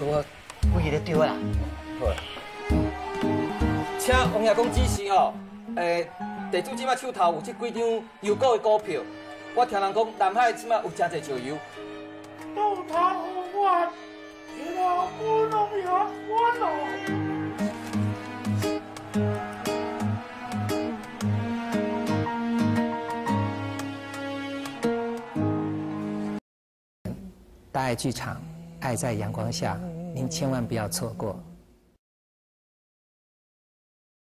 你就对啦。好。请王爷公指示哦，诶，地主即摆手头有这几张油股的股票，我听人讲南海即摆有真侪石油。大爱剧场，爱在阳光下，您千万不要错过。